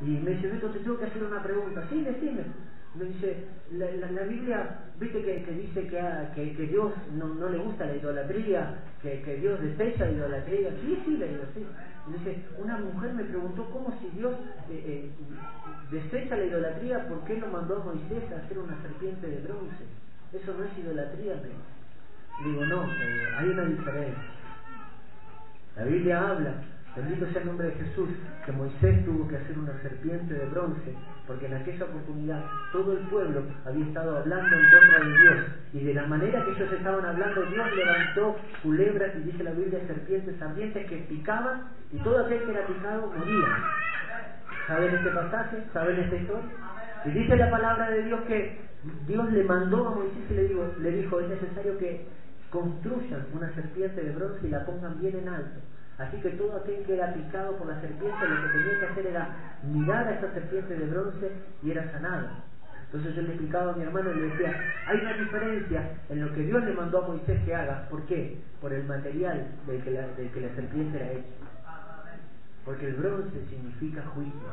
y me dice, Beto, te tengo que hacer una pregunta. Sí, decime. Me dice, la, la, Biblia, viste que, que dice que, a, que, que, Dios no, no, le gusta la idolatría, que, que Dios desecha la idolatría. Sí, sí, le digo, sí. Me dice, una mujer me preguntó cómo si Dios eh, eh, desecha la idolatría, ¿por qué no mandó a Moisés a hacer una serpiente de bronce? Eso no es idolatría, me Digo, no, eh, hay una diferencia. La Biblia habla Bendito sea el nombre de Jesús, que Moisés tuvo que hacer una serpiente de bronce, porque en aquella oportunidad todo el pueblo había estado hablando en contra de Dios, y de la manera que ellos estaban hablando, Dios levantó culebras, y dice la Biblia, serpientes ardientes que picaban, y todo aquel que era picado moría. ¿Saben este pasaje? ¿Saben esta historia? Y dice la palabra de Dios que Dios le mandó a Moisés y le, dijo, le dijo, es necesario que construyan una serpiente de bronce y la pongan bien en alto Así que todo aquel que era picado por la serpiente lo que tenía que hacer era mirar a esa serpiente de bronce y era sanado. Entonces yo le explicaba a mi hermano y le decía, hay una diferencia en lo que Dios le mandó a Moisés que haga. ¿Por qué? Por el material del que la, del que la serpiente era hecha. Porque el bronce significa juicio.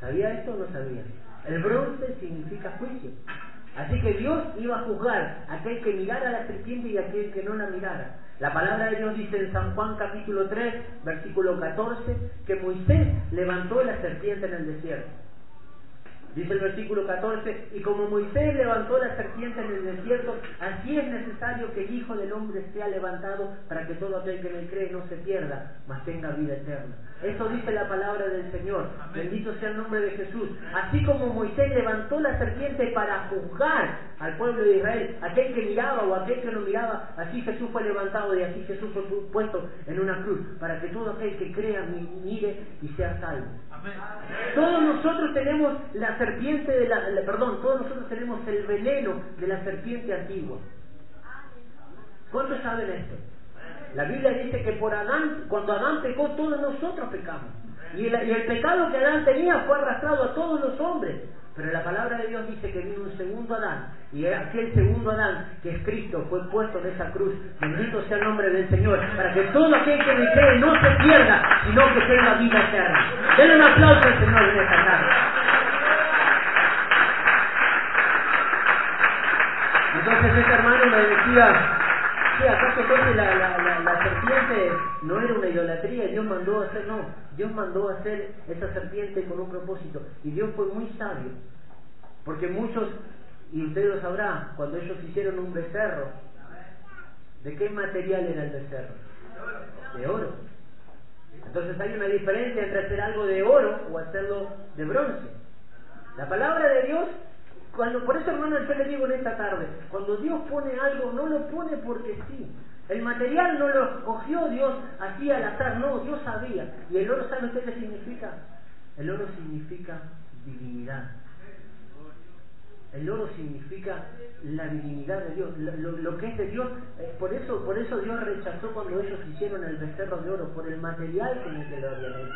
¿Sabía esto o no sabía? El bronce significa juicio. Así que Dios iba a juzgar a aquel que mirara la serpiente y a aquel que no la mirara. La palabra de Dios dice en San Juan capítulo 3, versículo 14, que Moisés levantó la serpiente en el desierto. Dice el versículo 14, y como Moisés levantó la serpiente en el desierto, así es necesario que el Hijo del Hombre sea levantado para que todo aquel que me cree no se pierda, mas tenga vida eterna. Eso dice la palabra del Señor. Bendito sea el nombre de Jesús. Así como Moisés levantó la serpiente para juzgar al pueblo de Israel, aquel que miraba o aquel que no miraba, así Jesús fue levantado y así Jesús fue puesto en una cruz, para que todo aquel que crea mire y sea salvo. Todos nosotros tenemos la serpiente de la, perdón, todos nosotros tenemos el veneno de la serpiente antigua. ¿Cuántos saben esto? La Biblia dice que por Adán, cuando Adán pecó, todos nosotros pecamos. Y el, y el pecado que Adán tenía fue arrastrado a todos los hombres. Pero la palabra de Dios dice que vino un segundo Adán, y aquel segundo Adán, que es Cristo, fue puesto en esa cruz. Bendito sea el nombre del Señor, para que todo aquel que me cree no se pierda, sino que tenga vida eterna. Denle un aplauso al Señor en esta tarde. Entonces este hermano me decía, Sí, ¿acaso entonces la, la, la, serpiente no era una idolatría? Dios mandó a hacer, no, Dios mandó a hacer esa serpiente con un propósito. Y Dios fue muy sabio. Porque muchos, y ustedes lo sabrán, cuando ellos hicieron un becerro, ¿de qué material era el becerro? De oro. Entonces hay una diferencia entre hacer algo de oro o hacerlo de bronce. La palabra de Dios cuando, por eso, hermano, yo le digo en esta tarde, cuando Dios pone algo, no lo pone porque sí. El material no lo cogió Dios así al azar, no, Dios sabía. ¿Y el oro sabe qué significa? El oro significa divinidad. El oro significa la divinidad de Dios, lo, que es de Dios. Eh, por eso, por eso Dios rechazó cuando ellos hicieron el becerro de oro, por el material con el que lo habían hecho.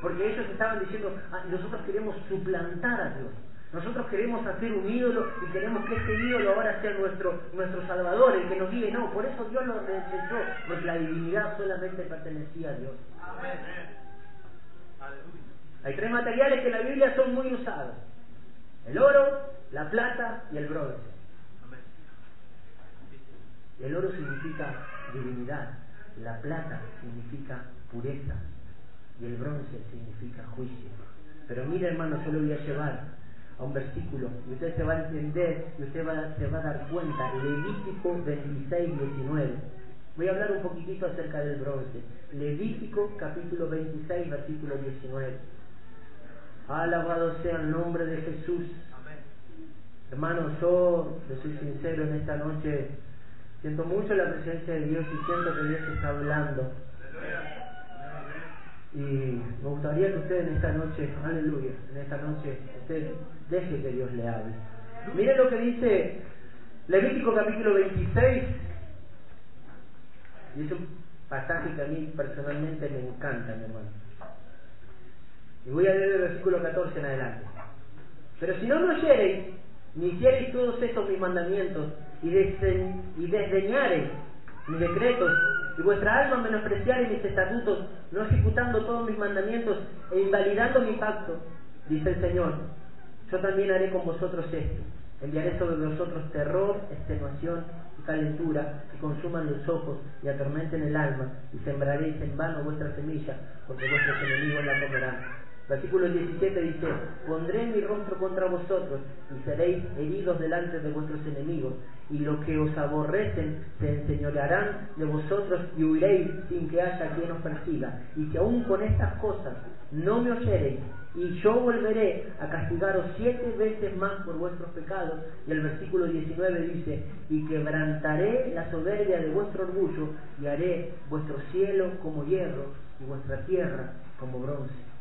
Porque ellos estaban diciendo, ah, nosotros queremos suplantar a Dios. Nosotros queremos hacer un ídolo y queremos que ese ídolo ahora sea nuestro, nuestro Salvador, el que nos guíe. No, por eso Dios lo rechazó, porque la divinidad solamente pertenecía a Dios. Hay tres materiales que en la Biblia son muy usados. El oro, la plata y el bronce. El oro significa divinidad, la plata significa pureza y el bronce significa juicio. Pero mire hermano, yo lo voy a llevar a un versículo y usted se va a entender y usted va, se va a dar cuenta. Levítico 26, 19. Voy a hablar un poquitito acerca del bronce. Levítico capítulo 26, versículo 19. Alabado sea el nombre de Jesús. Hermano, yo le soy sincero en esta noche. Siento mucho la presencia de Dios y siento que Dios está hablando. Y me gustaría que usted en esta noche, aleluya, en esta noche, usted deje que Dios le hable. Miren lo que dice Levítico capítulo 26. Y es un pasaje que a mí personalmente me encanta, mi hermano. Y voy a leer el versículo 14 en adelante. Pero si no me oyereis, ni hiciereis todos estos mis mandamientos, y desdeñareis mis decretos, y vuestra alma menospreciare mis estatutos, no ejecutando todos mis mandamientos e invalidando mi pacto, dice el Señor, yo también haré con vosotros esto. Enviaré sobre vosotros terror, extenuación y calentura que consuman los ojos y atormenten el alma, y sembraréis en vano vuestra semilla, porque vuestros enemigos la comerán. Versículo 17 dice, pondré mi rostro contra vosotros y seréis heridos delante de vuestros enemigos, y los que os aborrecen se enseñorearán de vosotros y huiréis sin que haya quien os persiga. Y si aún con estas cosas no me oyereis, y yo volveré a castigaros siete veces más por vuestros pecados. Y el versículo 19 dice, y quebrantaré la soberbia de vuestro orgullo, y haré vuestro cielo como hierro, y vuestra tierra como bronce.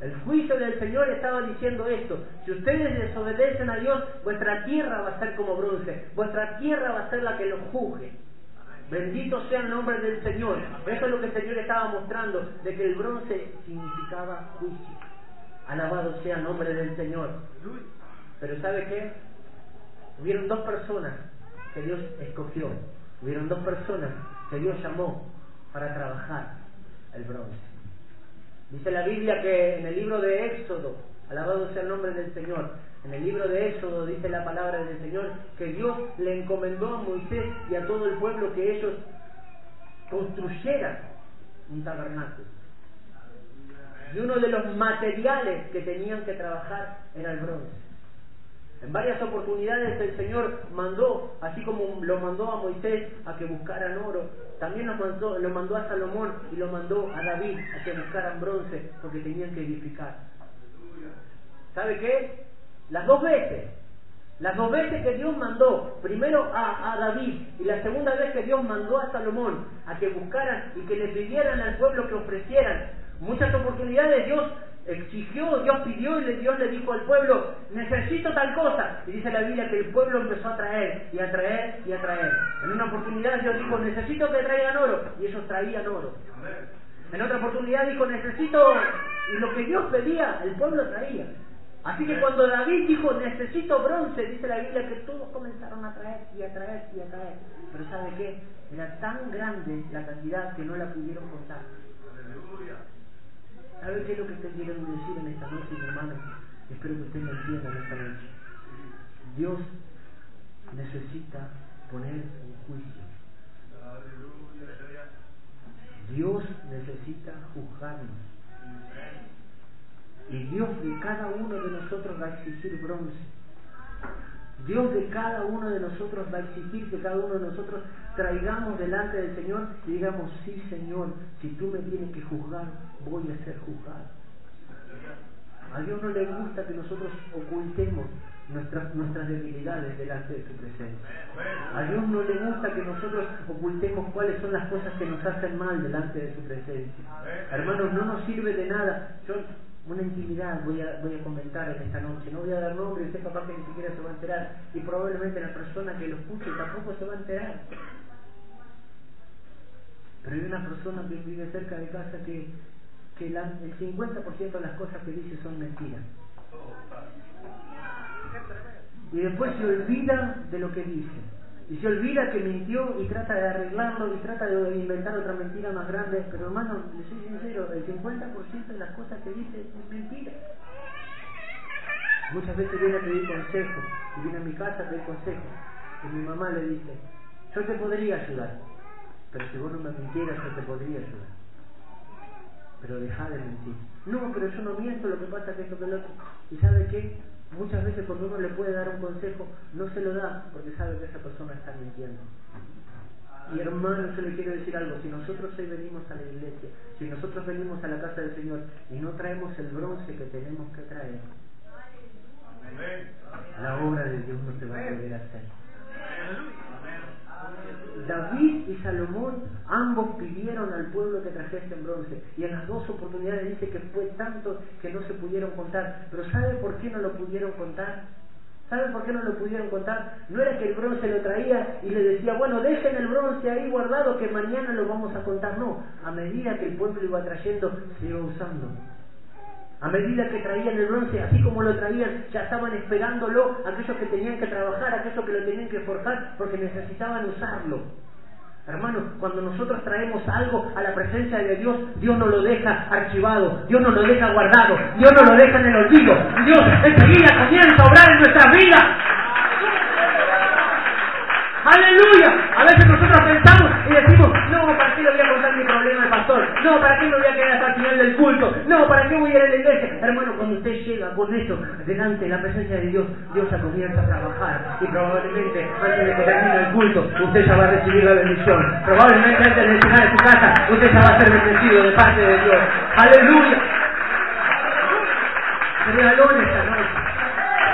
El juicio del Señor estaba diciendo esto. Si ustedes desobedecen a Dios, vuestra tierra va a ser como bronce. Vuestra tierra va a ser la que los juzgue. Bendito sea el nombre del Señor. Eso es lo que el Señor estaba mostrando, de que el bronce significaba juicio. Alabado sea el nombre del Señor. Pero ¿sabe qué? Hubieron dos personas que Dios escogió. Hubieron dos personas que Dios llamó para trabajar el bronce. Dice la Biblia que en el libro de Éxodo, alabado sea el nombre del Señor, en el libro de Éxodo dice la palabra del Señor que Dios le encomendó a Moisés y a todo el pueblo que ellos construyeran un tabernáculo. Y uno de los materiales que tenían que trabajar era el bronce. En varias oportunidades el Señor mandó, así como lo mandó a Moisés a que buscaran oro, también lo mandó, lo mandó a Salomón y lo mandó a David a que buscaran bronce porque tenían que edificar. ¿Sabe qué? Las dos veces. Las dos veces que Dios mandó, primero a, a, David y la segunda vez que Dios mandó a Salomón a que buscaran y que le pidieran al pueblo que ofrecieran. Muchas oportunidades Dios exigió, Dios pidió y Dios le dijo al pueblo, necesito tal cosa. Y dice la Biblia que el pueblo empezó a traer y a traer y a traer. En una oportunidad Dios dijo, necesito que traigan oro. Y ellos traían oro. En otra oportunidad dijo, necesito, y lo que Dios pedía, el pueblo traía. Así que cuando David dijo, necesito bronce, dice la Biblia que todos comenzaron a traer y a traer y a traer. Pero ¿sabe qué? Era tan grande la cantidad que no la pudieron contar. ¿Sabe qué es lo que te quiero decir en esta noche, mi hermano? Espero que usted me entienda en esta noche. Dios necesita poner un juicio. Dios necesita juzgarnos. Y Dios de cada uno de nosotros va a exigir bronce. Dios de cada uno de nosotros va a exigir que cada uno de nosotros traigamos delante del Señor y digamos, sí Señor, si tú me tienes que juzgar, voy a ser juzgado. A Dios no le gusta que nosotros ocultemos nuestras, debilidades delante de su presencia. A Dios no le gusta que nosotros ocultemos cuáles son las cosas que nos hacen mal delante de su presencia. Hermanos, no nos sirve de nada. Yo una intimidad voy a, voy a comentar en esta noche. No voy a dar nombre, usted capaz que ni siquiera se va a enterar. Y probablemente la persona que lo escuche tampoco se va a enterar. Pero hay una persona que vive cerca de casa que, que la, el 50% de las cosas que dice son mentiras. Y después se olvida de lo que dice. Y se olvida que mintió y trata de arreglarlo y trata de inventar otra mentira más grande. Pero hermano, le soy sincero, el 50% de las cosas que dice es mentira. Muchas veces viene a pedir consejo y viene a mi casa a pedir consejo. Y mi mamá le dice, yo te podría ayudar, pero si vos no me mintieras yo te podría ayudar. Pero deja de mentir. No, pero yo no miento, lo que pasa es que esto que el otro. ¿Y sabe qué? Muchas veces cuando uno le puede dar un consejo, no se lo da porque sabe que esa persona está mintiendo. Y hermano, yo le quiero decir algo, si nosotros hoy venimos a la iglesia, si nosotros venimos a la casa del Señor y no traemos el bronce que tenemos que traer, la obra de Dios no se va a poder hacer. David y Salomón ambos pidieron al pueblo que trajese en bronce y en las dos oportunidades dice que fue tanto que no se pudieron contar. Pero ¿sabe por qué no lo pudieron contar? ¿Sabe por qué no lo pudieron contar? No era que el bronce lo traía y le decía, bueno, dejen el bronce ahí guardado que mañana lo vamos a contar. No, a medida que el pueblo iba trayendo, se iba usando. A medida que traían el bronce, así como lo traían, ya estaban esperándolo aquellos que tenían que trabajar, aquellos que lo tenían que forjar, porque necesitaban usarlo. Hermanos, cuando nosotros traemos algo a la presencia de Dios, Dios no lo deja archivado, Dios no lo deja guardado, Dios no lo deja en el olvido. Dios enseguida comienza a obrar en nuestra vida. Aleluya. A veces nosotros No, ¿para qué me voy a quedar hasta el final del culto? No, ¿para qué voy a ir a la iglesia? Hermano, cuando usted llega con eso delante de la presencia de Dios, Dios ya comienza a trabajar y probablemente antes de que termine el culto, usted ya va a recibir la bendición. Probablemente antes de llegar a su casa, usted ya va a ser bendecido de parte de Dios. Aleluya. En esta noche.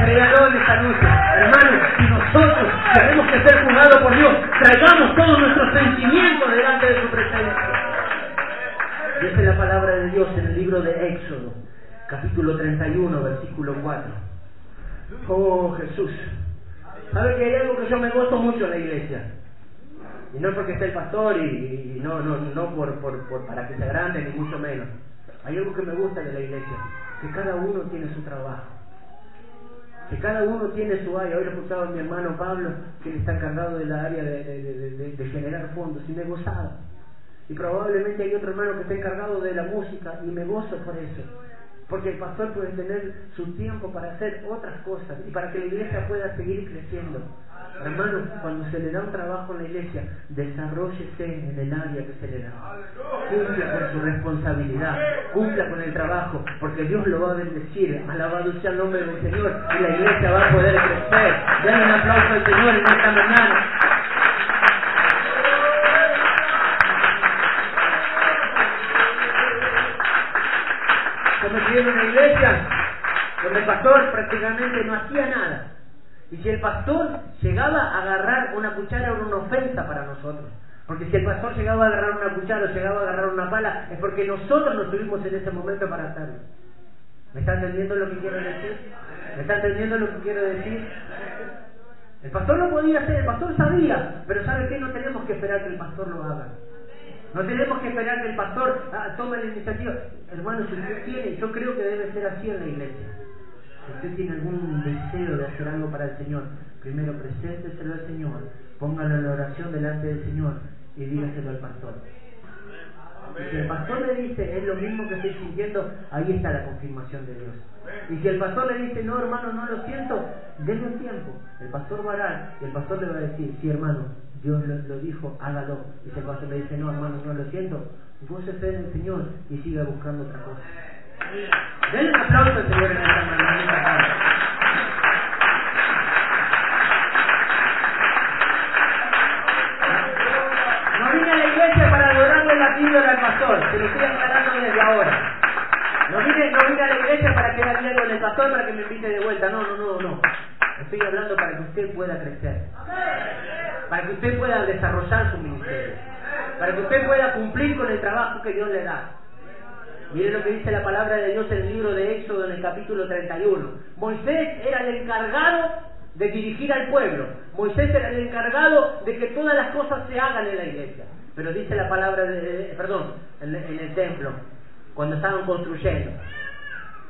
En esta noche. Hermano, si nosotros tenemos que ser juzgados por Dios, traigamos todos nuestros sentimientos delante de su presencia. Dice la palabra de Dios en el libro de Éxodo, capítulo 31, versículo 4. Oh Jesús. ¿Sabe que hay algo que yo me gozo mucho en la iglesia? Y no porque esté el pastor y, no, no, no por, por, para que sea grande, ni mucho menos. Hay algo que me gusta de la iglesia, que cada uno tiene su trabajo. Que cada uno tiene su área. Hoy lo escuchaba mi hermano Pablo, que está encargado de la área de, de generar fondos, y me gozaba. Y probablemente hay otro hermano que está encargado de la música, y me gozo por eso. Porque el pastor puede tener su tiempo para hacer otras cosas y para que la iglesia pueda seguir creciendo. Hermano, cuando se le da un trabajo en la iglesia, desarrollese en el área que se le da. Cumpla con su responsabilidad, cumpla con el trabajo, porque Dios lo va a bendecir. Alabado sea el nombre del Señor y la iglesia va a poder crecer. Denle un aplauso al Señor en esta mañana. En una iglesia donde el pastor prácticamente no hacía nada. Y si el pastor llegaba a agarrar una cuchara era una ofensa para nosotros. Porque si el pastor llegaba a agarrar una cuchara o llegaba a agarrar una pala, es porque nosotros no estuvimos en ese momento para hacerlo. ¿Me está entendiendo lo que quiero decir? ¿Me está entendiendo lo que quiero decir? El pastor lo podía hacer, el pastor sabía, pero ¿sabe qué? No tenemos que esperar que el pastor lo haga. No tenemos que esperar que el pastor ah, tome la iniciativa. Hermano, si usted tiene, yo creo que debe ser así en la iglesia. Si usted tiene algún deseo de hacer algo para el Señor, primero presénteselo al Señor, póngalo en la oración delante del Señor y dígaselo al pastor. Si el pastor le dice, es lo mismo que estoy sintiendo, ahí está la confirmación de Dios. Y si el pastor le dice, no hermano, no lo siento, denle tiempo. El pastor va a orar y el pastor le va a decir, sí hermano, Dios lo, dijo, hágalo. Y si el pastor le dice, no hermano, no lo siento, gócese en el Señor y siga buscando otra cosa. Denle un aplauso al Señor en esta. No vine a la iglesia para adorarle la píldora al pastor, se lo estoy aclarando desde ahora. No vine, no vine a la iglesia para quedar bien con el pastor para que me invite de vuelta. No, no, no, no. Estoy hablando para que usted pueda crecer. Para que usted pueda desarrollar su ministerio. Para que usted pueda cumplir con el trabajo que Dios le da. Mire lo que dice la palabra de Dios en el libro de Éxodo en el capítulo 31. Moisés era el encargado de dirigir al pueblo. Moisés era el encargado de que todas las cosas se hagan en la iglesia. Pero dice la palabra de, perdón, en, en el templo, cuando estaban construyendo.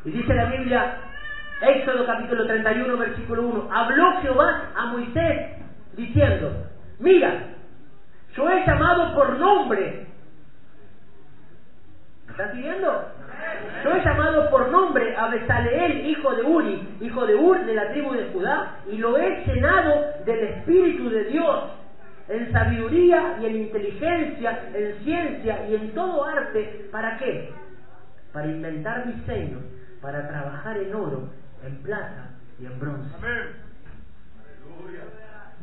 Y dice la Biblia, Éxodo capítulo 31, versículo 1, habló Jehová a Moisés diciendo, mira, yo he llamado por nombre. ¿Me siguiendo? Yo he llamado por nombre a Besaleel, hijo de Uri, hijo de Ur de la tribu de Judá, y lo he llenado del Espíritu de Dios, en sabiduría y en inteligencia, en ciencia y en todo arte. ¿Para qué? Para inventar diseños, para trabajar en oro, en plata y en bronce.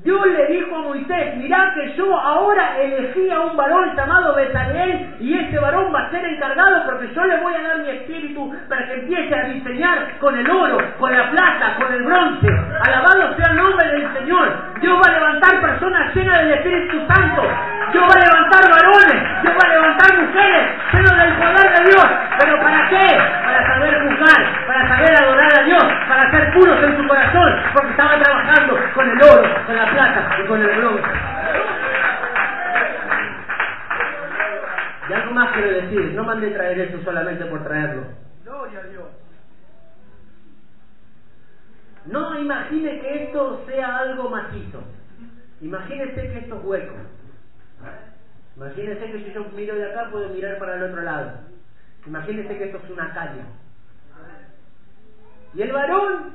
Dios le dijo a Moisés, mirá que yo ahora elegí a un varón llamado Betanel y ese varón va a ser encargado porque yo le voy a dar mi espíritu para que empiece a diseñar con el oro, con la plata, con el bronce. Alabado sea el nombre del Señor. Dios va a levantar personas llenas del Espíritu Santo. Dios va a levantar varones. Dios va a levantar mujeres llenos del poder de Dios. ¿Pero para qué? Para saber juzgar, para saber adorar a Dios, para ser puros en su corazón, porque estaba trabajando con el oro, con la plata y con el bronce. Y algo más quiero decir, no mandé traer eso solamente por traerlo. Gloria a Dios. No imagine que esto sea algo macizo. Imagínese que esto es hueco. Imagínese que si yo miro de acá puedo mirar para el otro lado. Imagínese que esto es una calle. Y el varón